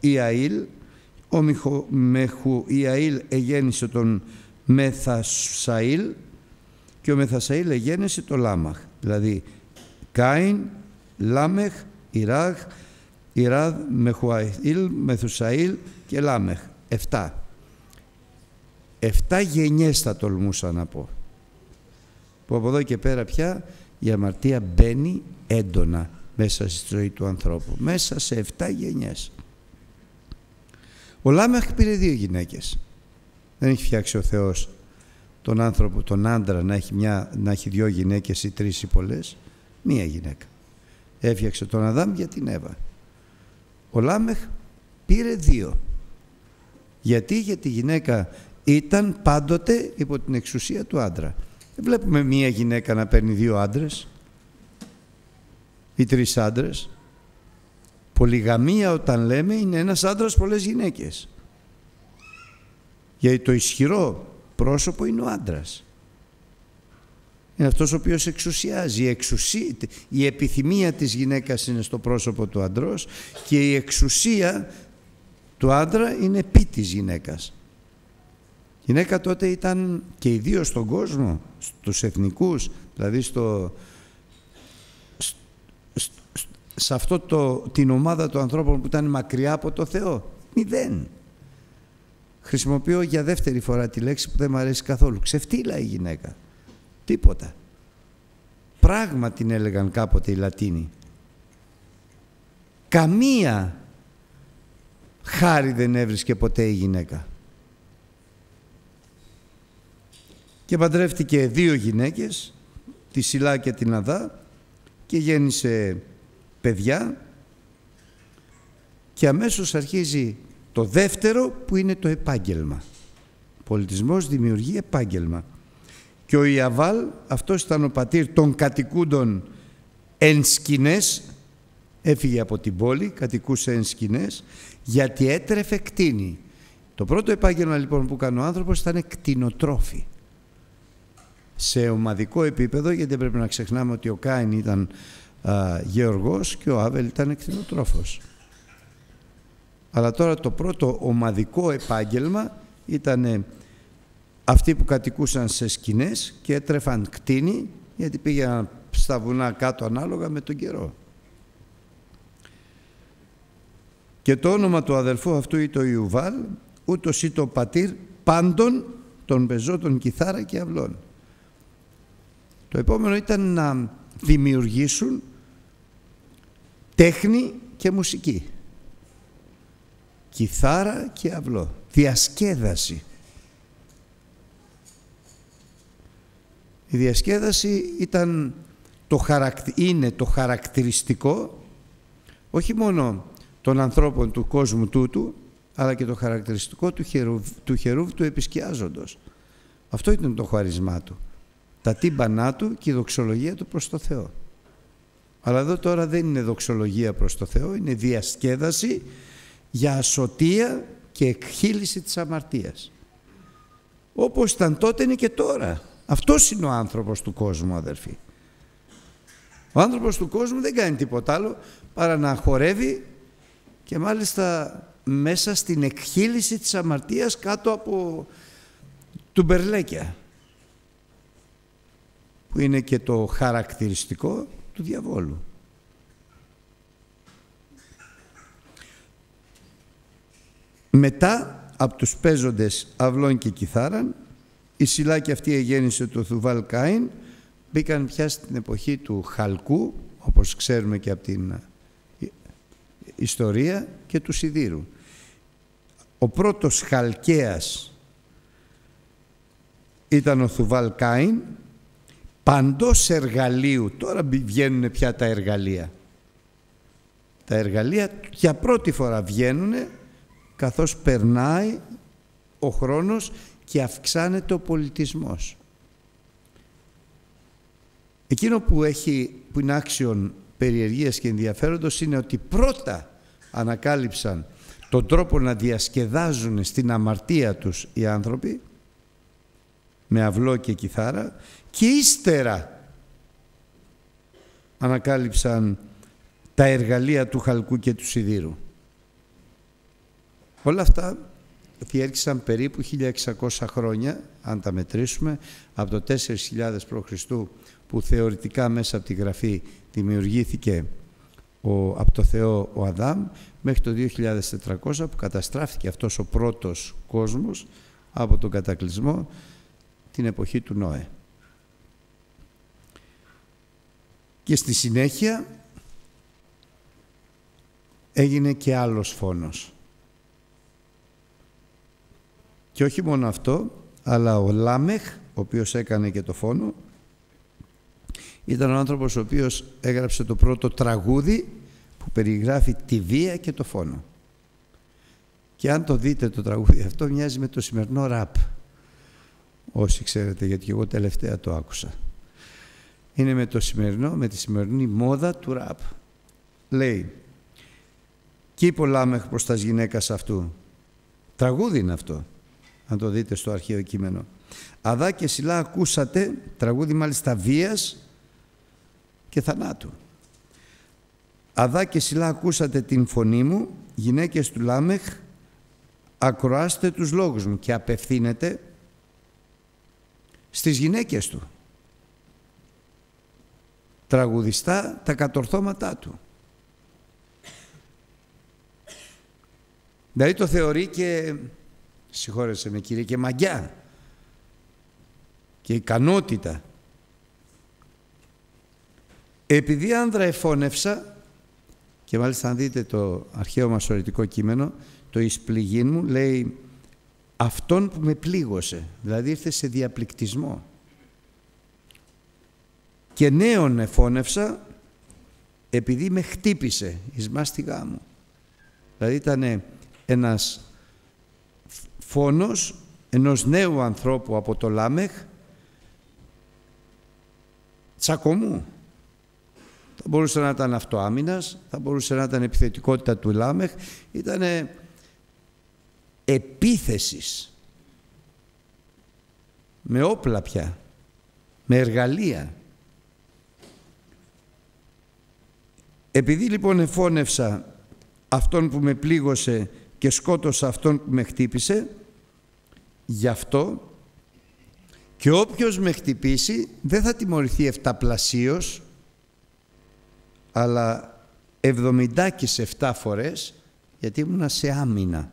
Ιαήλ, ο Μεχουιαήλ εγέννησε τον Μεθουσαήλ και ο Μεθουσαήλ εγέννησε τον Λάμεχ. Δηλαδή Κάιν, Λάμεχ, Ιράγ, Ιράδ, Μεχουαήλ, Μεθουσαήλ και Λάμεχ. Εφτά. Εφτά γενιές θα τολμούσα να πω. Που από εδώ και πέρα πια η αμαρτία μπαίνει έντονα μέσα στη ζωή του ανθρώπου. Μέσα σε εφτά γενιές. Ο Λάμεχ πήρε δύο γυναίκες. Δεν έχει φτιάξει ο Θεός τον άνθρωπο, τον άντρα να έχει, μια, να έχει δυο γυναίκες ή τρεις ή πολλές. Μία γυναίκα. Έφτιαξε τον Αδάμ για την Εύα. Ο Λάμεχ πήρε δύο. Γιατί, γιατί η γυναίκα ήταν πάντοτε υπό την εξουσία του άντρα. Δεν βλέπουμε μία γυναίκα να παίρνει δύο άντρες ή τρεις άντρες. Πολυγαμία όταν λέμε είναι ένας άντρας πολλές γυναίκες. Γιατί το ισχυρό πρόσωπο είναι ο άντρας. Είναι αυτός ο οποίος εξουσιάζει. Η, εξουσία, η επιθυμία της γυναίκας είναι στο πρόσωπο του αντρός και η εξουσία του άντρα είναι επί της γυναίκας. Η γυναίκα τότε ήταν και ιδίω στον κόσμο, στους εθνικούς, δηλαδή στο, σε αυτό το, την ομάδα των ανθρώπων που ήταν μακριά από το Θεό. Μηδέν. Χρησιμοποιώ για δεύτερη φορά τη λέξη που δεν μου αρέσει καθόλου. Ξεφτύλα η γυναίκα. Τίποτα. Πράγμα την έλεγαν κάποτε οι Λατίνοι. Καμία χάρη δεν έβρισκε ποτέ η γυναίκα. Και παντρεύτηκε δύο γυναίκες, τη Σιλά και την Αδά και γέννησε παιδιά και αμέσως αρχίζει το δεύτερο που είναι το επάγγελμα. πολιτισμός δημιουργεί επάγγελμα. Και ο Ιαβάλ, αυτός ήταν ο πατήρ των κατοικούντων εν σκηνές, έφυγε από την πόλη, κατοικούσε εν σκηνές, γιατί έτρεφε κτίνη. Το πρώτο επάγγελμα λοιπόν που έκανε ο άνθρωπος ήταν κτηνοτρόφι. Σε ομαδικό επίπεδο, γιατί πρέπει να ξεχνάμε ότι ο Κάιν ήταν α, γεωργός και ο Άβελ ήταν κτηνοτρόφος. Αλλά τώρα το πρώτο ομαδικό επάγγελμα ήταν αυτοί που κατοικούσαν σε σκηνές και έτρεφαν κτίνη γιατί πήγαιναν στα βουνά κάτω ανάλογα με τον καιρό. Και το όνομα του αδελφού αυτού ήταν το Ιουβάλ, ούτως ή το πατήρ πάντων των πεζότων κιθάρα και αυλών. Το επόμενο ήταν να δημιουργήσουν τέχνη και μουσική. Κιθάρα και αυλό. Διασκέδαση. Η διασκέδαση ήταν το είναι το χαρακτηριστικό όχι μόνο των ανθρώπων του κόσμου τούτου αλλά και το χαρακτηριστικό του, χερουβ, του χερούβ του επισκιάζοντος. Αυτό ήταν το χωρισμά του. Τα τύμπανά του και η δοξολογία του προς το Θεό. Αλλά εδώ τώρα δεν είναι δοξολογία προς το Θεό, είναι διασκέδαση για ασωτεία και εκχύληση της αμαρτίας. Όπως ήταν τότε είναι και τώρα. Αυτός είναι ο άνθρωπος του κόσμου αδερφοί. Ο άνθρωπος του κόσμου δεν κάνει τίποτα άλλο παρά να χορεύει και μάλιστα μέσα στην εκχύληση της αμαρτίας κάτω από του μπερλέκια που είναι και το χαρακτηριστικό του διαβόλου. Μετά από τους παίζοντες αυλών και κιθάραν η σιλάκη αυτή εγέννησε το Θουβάλ Κάιν μπήκαν πια στην εποχή του Χαλκού όπως ξέρουμε και από την ιστορία και του Σιδήρου. Ο πρώτος Χαλκέας ήταν ο Θουβάλ Κάιν παντός εργαλείου. Τώρα βγαίνουν πια τα εργαλεία. Τα εργαλεία για πρώτη φορά βγαίνουν καθώς περνάει ο χρόνος και αυξάνεται ο πολιτισμός. Εκείνο που, έχει, που είναι άξιον περιεργίας και ενδιαφέροντος είναι ότι πρώτα ανακάλυψαν τον τρόπο να διασκεδάζουν στην αμαρτία τους οι άνθρωποι με αυλό και κιθάρα και ύστερα ανακάλυψαν τα εργαλεία του χαλκού και του σιδήρου. Όλα αυτά διέρχησαν περίπου 1600 χρόνια, αν τα μετρήσουμε, από το 4.000 π.Χ. που θεωρητικά μέσα από τη Γραφή δημιουργήθηκε ο, από το Θεό ο Αδάμ, μέχρι το 2400 που καταστράφηκε αυτός ο πρώτος κόσμος από τον κατακλυσμό την εποχή του Νόε. Και στη συνέχεια έγινε και άλλος φόνος. Και όχι μόνο αυτό, αλλά ο Λάμεχ, ο οποίος έκανε και το φόνο, ήταν ο άνθρωπος ο οποίος έγραψε το πρώτο τραγούδι που περιγράφει τη βία και το φόνο. Και αν το δείτε το τραγούδι αυτό μοιάζει με το σημερινό ραπ. Όσοι ξέρετε, γιατί εγώ τελευταία το άκουσα. Είναι με το σημερινό, με τη σημερινή μόδα του ραπ. Λέει, «Κύπο Λάμεχ προς τα γυναίκας αυτού». Τραγούδι είναι αυτό αν το δείτε στο αρχαίο κείμενο. Αδά και Σιλά ακούσατε, τραγούδι μάλιστα βίας και θανάτου. Αδά και Σιλά ακούσατε την φωνή μου, γυναίκες του Λάμεχ, ακροάστε τους λόγους μου και απευθύνετε στις γυναίκες του. Τραγουδιστά τα κατορθώματά του. Δηλαδή το θεωρεί και συγχώρεσε με Κύριε, και μαγιά και ικανότητα. Επειδή άνδρα εφώνευσα, και μάλιστα αν δείτε το αρχαίο μας οριτικό κείμενο, το «εις μου» λέει «αυτόν που με πλήγωσε», δηλαδή ήρθε σε διαπληκτισμό. Και νέον εφώνευσα επειδή με χτύπησε εις μάστιγά μου. Δηλαδή ήταν ένας φόνος ενός νέου ανθρώπου από το Λάμεχ τσακωμού. Θα μπορούσε να ήταν αυτοάμυνας, θα μπορούσε να ήταν επιθετικότητα του Λάμεχ, ήταν επίθεσης με όπλα πια, με εργαλεία. Επειδή λοιπόν εφώνευσα αυτόν που με πλήγωσε και σκότωσα αυτόν που με χτύπησε, γι' αυτό Και όποιος με χτυπήσει δεν θα τιμωρηθεί εφταπλασίως, αλλά 70 και σε 7 φορές, γιατί ήμουνα σε άμυνα.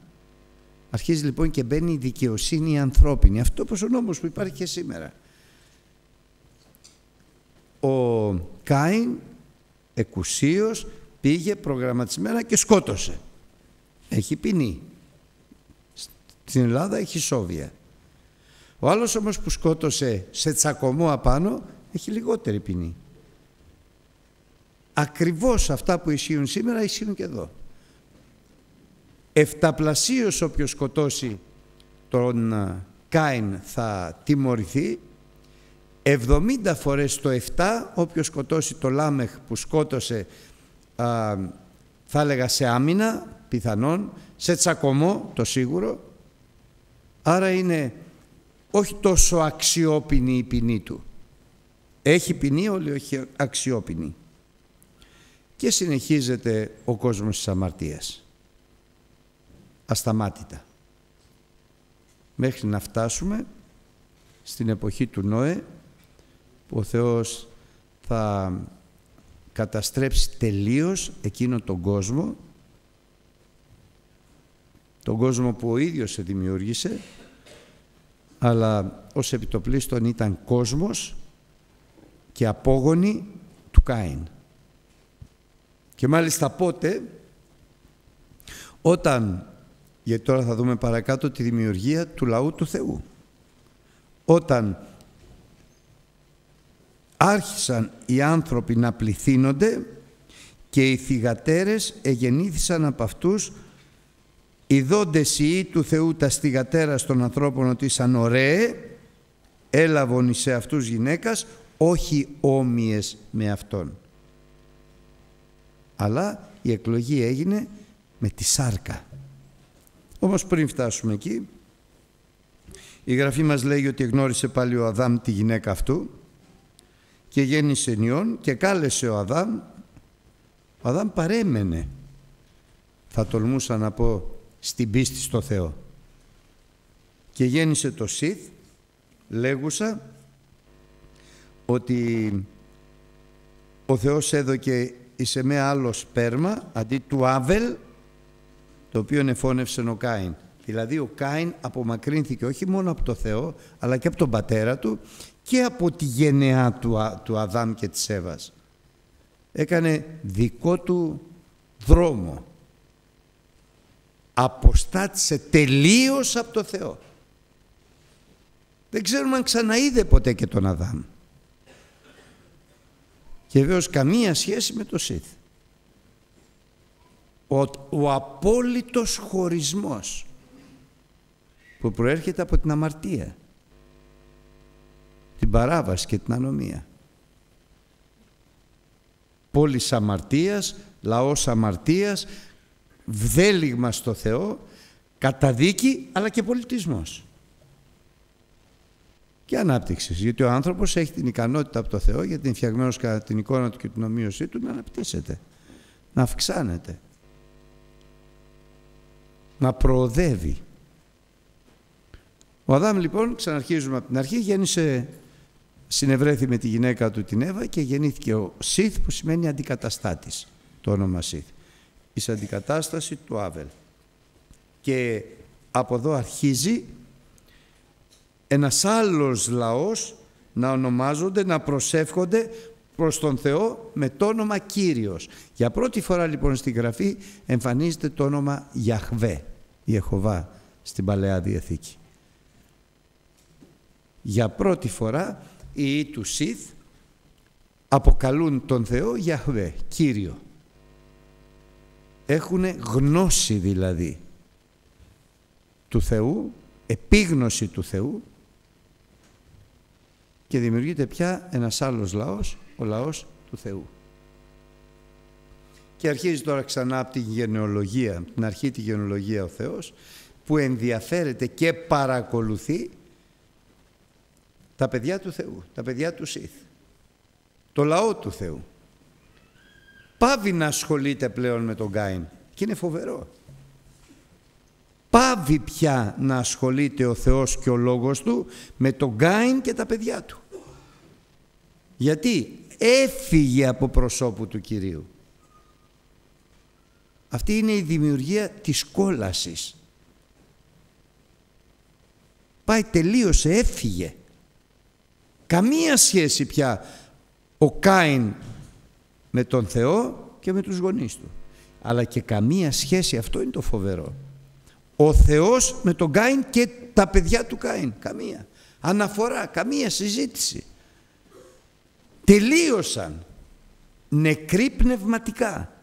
Αρχίζει λοιπόν και μπαίνει η δικαιοσύνη η ανθρώπινη. Αυτό όπως ο νόμος που υπάρχει και σήμερα. Ο Κάιν εκουσίως πήγε προγραμματισμένα και σκότωσε. Έχει ποινή. Στην Ελλάδα έχει σόβια. Ο άλλος όμως που σκότωσε σε τσακωμό απάνω έχει λιγότερη ποινή. Ακριβώς αυτά που ισχύουν σήμερα ισχύουν και εδώ. Εφταπλασίως όποιος σκοτώσει τον ε, Κάιν θα τιμωρηθεί 70 φορές το 7 όποιος σκοτώσει το Λάμεχ που σκότωσε α, θα έλεγα σε άμυνα πιθανόν σε τσακωμό το σίγουρο. Άρα είναι όχι τόσο αξιόπινη η ποινή του. Έχει ποινή όλοι όχι αξιόπινη. Και συνεχίζεται ο κόσμος της αμαρτίας. Ασταμάτητα. Μέχρι να φτάσουμε στην εποχή του Νόε που ο Θεός θα καταστρέψει τελείως εκείνο τον κόσμο τον κόσμο που ο ίδιος σε δημιούργησε αλλά ως επιτοπλίστων ήταν κόσμος και απόγονοι του Κάιν. Και μάλιστα πότε, όταν, γιατί τώρα θα δούμε παρακάτω τη δημιουργία του λαού του Θεού, όταν άρχισαν οι άνθρωποι να πληθύνονται και οι θυγατέρες εγεννήθησαν από αυτούς δόντες οι του Θεού τα στιγατέρα των ανθρώπων ότι ήσαν ωραίε έλαβον σε αυτούς γυναίκας όχι όμοιες με αυτόν αλλά η εκλογή έγινε με τη σάρκα. Όμως πριν φτάσουμε εκεί η Γραφή μας λέει ότι γνώρισε πάλι ο Αδάμ τη γυναίκα αυτού και γέννησε νιόν και κάλεσε ο Αδάμ. Ο Αδάμ παρέμενε. Θα τολμούσα να πω στην πίστη στο Θεό και γέννησε το Σιθ. Λέγουσα ότι ο Θεός έδωκε εις με άλλο σπέρμα αντί του Άβελ το οποίο εφώνευσε ο Κάιν. Δηλαδή ο Κάιν απομακρύνθηκε όχι μόνο από το Θεό αλλά και από τον πατέρα του και από τη γενεά του, του Αδάμ και της Εύας. Έκανε δικό του δρόμο. Αποστάτησε τελείως από το Θεό. Δεν ξέρουμε αν ξαναείδε ποτέ και τον Αδάμ. Και βέβαια καμία σχέση με το Σιθ. Ο, ο απόλυτος χωρισμός που προέρχεται από την αμαρτία την παράβαση και την ανομία. Πόλης αμαρτίας, λαός αμαρτίας, βδέλιγμα στο Θεό, καταδίκη αλλά και πολιτισμός. Και ανάπτυξης. Γιατί ο άνθρωπος έχει την ικανότητα από το Θεό, γιατί είναι φτιαγμένος κατά την εικόνα του και την ομοίωσή του, να αναπτύσσεται, να αυξάνεται, να προοδεύει. Ο Αδάμ λοιπόν, ξαναρχίζουμε από την αρχή, γέννησε συνευρέθη με τη γυναίκα του την Εύα και γεννήθηκε ο Σιθ που σημαίνει αντικαταστάτης το όνομα Σιθ εις αντικατάσταση του Άβελ και από εδώ αρχίζει ένας άλλος λαός να ονομάζονται, να προσεύχονται προς τον Θεό με το όνομα Κύριος. Για πρώτη φορά λοιπόν στην Γραφή εμφανίζεται το όνομα Ιαχβέ, Ιεχωβά στην Παλαιά Διαθήκη. Για πρώτη φορά οι του Σιθ αποκαλούν τον Θεό Γιαχβέ, Κύριο. Έχουν γνώση δηλαδή του Θεού, επίγνωση του Θεού και δημιουργείται πια ένας άλλος λαός, ο λαός του Θεού. Και αρχίζει τώρα ξανά από την γενεολογία, την αρχή τη γενεολογία ο Θεός, που ενδιαφέρεται και παρακολουθεί τα παιδιά του Θεού, τα παιδιά του Σιθ, το λαό του Θεού. Πάβει να ασχολείται πλέον με τον Κάιν και είναι φοβερό. πάβει πια να ασχολείται ο Θεός και ο Λόγος Του με τον Κάιν και τα παιδιά του. Γιατί έφυγε από προσώπου του Κυρίου. Αυτή είναι η δημιουργία της κόλασης. Πάει τελείωσε, έφυγε. Καμία σχέση πια ο Κάιν με τον Θεό και με τους γονείς του. Αλλά και καμία σχέση, αυτό είναι το φοβερό. Ο Θεός με τον Κάιν και τα παιδιά του Κάιν. Καμία. Αναφορά, καμία συζήτηση. Τελείωσαν. Νεκροί πνευματικά.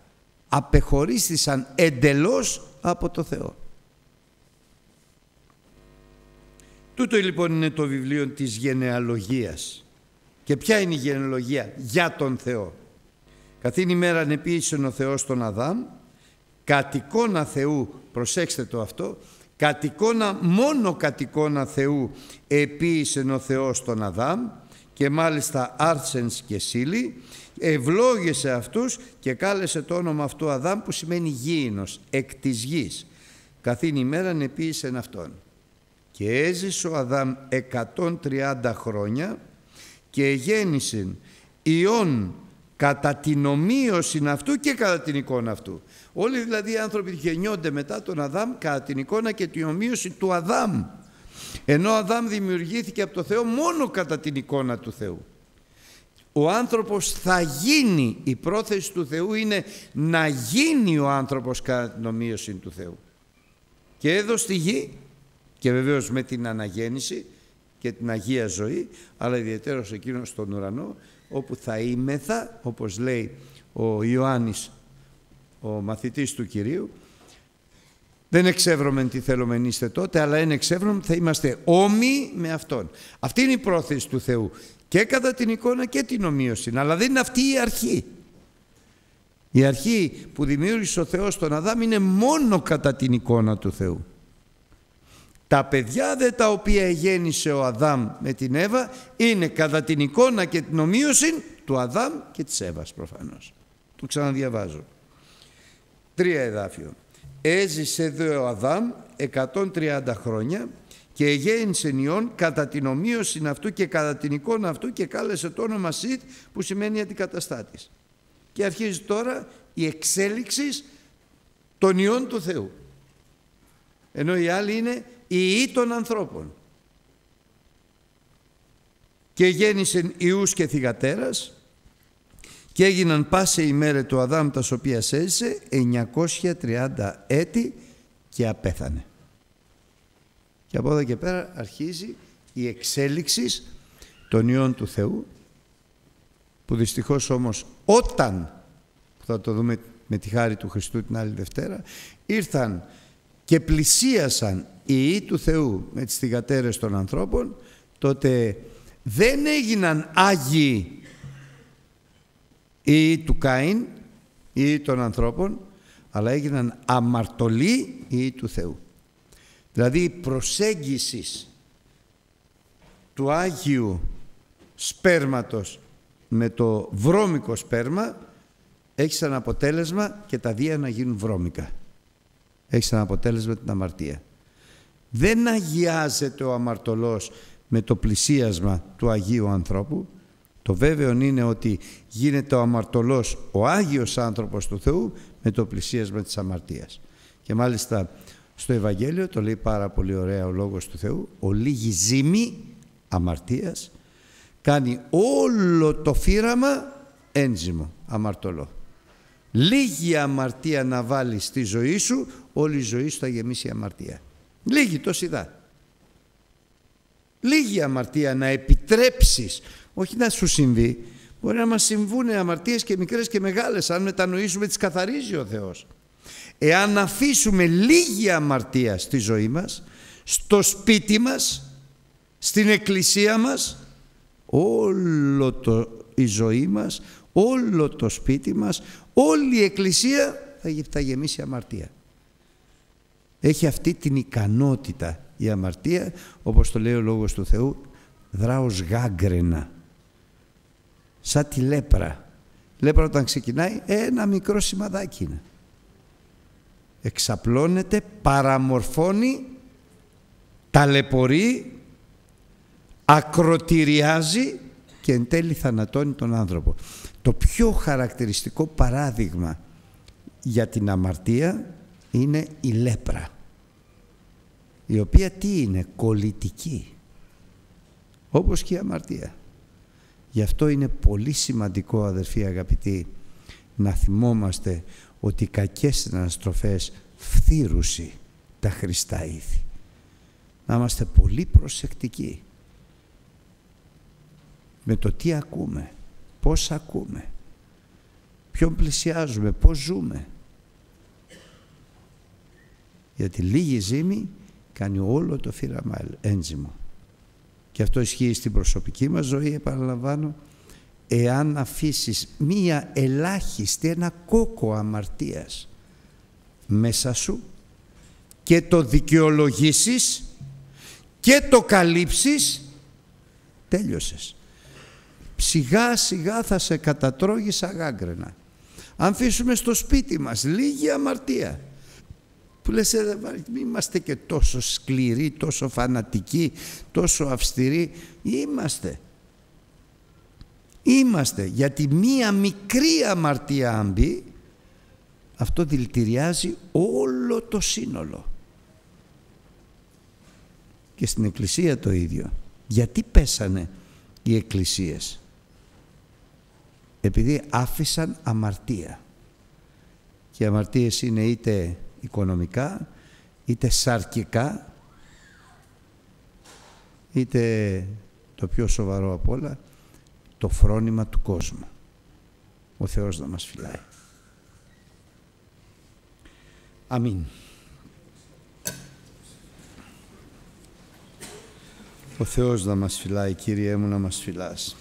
Απεχωρίστησαν εντελώς από το Θεό. Τούτο λοιπόν είναι το βιβλίο της γενεαλογίας. Και ποια είναι η γενεαλογία; Για τον Θεό. Καθήν ημέρα ανεποίησε ο Θεός τον Αδάμ, κατ' εικόνα Θεού, προσέξτε το αυτό, κατ' εικόνα, μόνο κατ' εικόνα Θεού επίησε ο Θεός τον Αδάμ και μάλιστα άρσενς και σύλλη, ευλόγησε αυτούς και κάλεσε το όνομα αυτού Αδάμ που σημαίνει γήινος, εκ της γης. Καθήν ημέρα επίησε αυτόν. Και έζησε ο Αδάμ 130 χρόνια και γέννησε ιών κατά την ομοίωση αυτού και κατά την εικόνα αυτού. Όλοι δηλαδή οι άνθρωποι γεννιόνται μετά τον Αδάμ κατά την εικόνα και την ομοίωση του Αδάμ. Ενώ ο Αδάμ δημιουργήθηκε από το Θεό μόνο κατά την εικόνα του Θεού. Ο άνθρωπος θα γίνει, η πρόθεση του Θεού είναι να γίνει ο άνθρωπος κατά την ομοίωση του Θεού. Και εδώ στη γη και βεβαίως με την αναγέννηση και την Αγία Ζωή, αλλά ιδιαίτερος εκείνος στον ουρανό, όπου θα είμεθα, όπως λέει ο Ιωάννης, ο μαθητής του Κυρίου, δεν εξεύρωμεν τι θέλουμε είστε τότε, αλλά είναι εξεύρωμεν θα είμαστε όμοιοι με Αυτόν. Αυτή είναι η πρόθεση του Θεού και κατά την εικόνα και την ομοίωση, αλλά δεν είναι αυτή η αρχή. Η αρχή που δημιούργησε ο Θεός τον Αδάμ είναι μόνο κατά την εικόνα του Θεού. Τα παιδιά δε τα οποία γέννησε ο Αδάμ με την Εύα είναι κατά την εικόνα και την ομοίωση του Αδάμ και της Εύας προφανώς. Το ξαναδιαβάζω. Τρία εδάφιο. Έζησε δε ο Αδάμ 130 χρόνια και γέννησε νιόν κατά την ομοίωση αυτού και κατά την εικόνα αυτού και κάλεσε το όνομα Σιτ που σημαίνει αντικαταστάτης. Και αρχίζει τώρα η εξέλιξη των ιών του Θεού. Ενώ η άλλη είναι η των ανθρώπων. Και γέννησεν Ιούς και θυγατέρας και έγιναν πάσε ημέρε του Αδάμ τας οποίας έζησε 930 έτη και απέθανε. Και από εδώ και πέρα αρχίζει η εξέλιξη των ιών του Θεού που δυστυχώς όμως όταν, θα το δούμε με τη χάρη του Χριστού την άλλη Δευτέρα, ήρθαν και πλησίασαν οι ιοί του Θεού με τις θυγατέρες των ανθρώπων, τότε δεν έγιναν Άγιοι οι ιοί του Κάιν, οι ιοί των ανθρώπων, αλλά έγιναν αμαρτωλοί οι ιοί του Θεού. Δηλαδή η προσέγγισης του Άγιου σπέρματος με το βρώμικο σπέρμα έχει σαν αποτέλεσμα και τα δύο να γίνουν βρώμικα έχει σαν αποτέλεσμα την αμαρτία. Δεν αγιάζεται ο αμαρτωλός με το πλησίασμα του Αγίου ανθρώπου. Το βέβαιο είναι ότι γίνεται ο αμαρτωλός, ο Άγιος άνθρωπος του Θεού, με το πλησίασμα της αμαρτίας. Και μάλιστα στο Ευαγγέλιο το λέει πάρα πολύ ωραία ο Λόγος του Θεού, ο λίγη ζήμη αμαρτίας κάνει όλο το φύραμα ένζυμο, αμαρτωλό. Λίγη αμαρτία να βάλεις στη ζωή σου, όλη η ζωή σου θα γεμίσει αμαρτία. Λίγη το σιδά. Λίγη αμαρτία να επιτρέψεις, όχι να σου συμβεί, μπορεί να μας συμβούν αμαρτίες και μικρές και μεγάλες, αν μετανοήσουμε τις καθαρίζει ο Θεός. Εάν αφήσουμε λίγη αμαρτία στη ζωή μας, στο σπίτι μας, στην εκκλησία μας, όλο το, η ζωή μας, όλο το σπίτι μας, όλη η εκκλησία θα γεμίσει αμαρτία. Έχει αυτή την ικανότητα η αμαρτία, όπως το λέει ο Λόγος του Θεού, δράος γάγκρενα. Σαν τη λέπρα. Λέπρα όταν ξεκινάει ένα μικρό σημαδάκι είναι. εξαπλώνεται, παραμορφώνει, ταλαιπωρεί, ακροτηριάζει και εν τέλει θανατώνει τον άνθρωπο. Το πιο χαρακτηριστικό παράδειγμα για την αμαρτία είναι η λέπρα η οποία τι είναι, κολλητική όπως και η αμαρτία. Γι' αυτό είναι πολύ σημαντικό αδερφοί αγαπητοί να θυμόμαστε ότι οι κακές συναναστροφές φθήρουσι τα Χριστά ήθη. Να είμαστε πολύ προσεκτικοί με το τι ακούμε, πώς ακούμε, ποιον πλησιάζουμε, πώς ζούμε. Γιατί λίγη ζήμη κάνει όλο το φύραμα ένζυμο. Και αυτό ισχύει στην προσωπική μας ζωή, επαναλαμβάνω, εάν αφήσεις μία ελάχιστη, ένα κόκο αμαρτίας μέσα σου και το δικαιολογήσεις και το καλύψεις, τέλειωσες. Σιγά σιγά θα σε κατατρώγει σαν γάγκρενα. Αν αφήσουμε στο σπίτι μας λίγη αμαρτία, που λες ε, μην είμαστε και τόσο σκληροί, τόσο φανατικοί, τόσο αυστηροί. Είμαστε. Είμαστε. Γιατί μία μικρή αμαρτία αν μπει, αυτό δηλητηριάζει όλο το σύνολο. Και στην Εκκλησία το ίδιο. Γιατί πέσανε οι Εκκλησίες; Επειδή άφησαν αμαρτία. Και οι αμαρτίες είναι είτε οικονομικά, είτε σαρκικά, είτε το πιο σοβαρό απ' όλα, το φρόνημα του κόσμου. Ο Θεός να μας φυλάει. Αμήν. Ο Θεός να μας φυλάει, Κύριε μου, να μας φυλάς.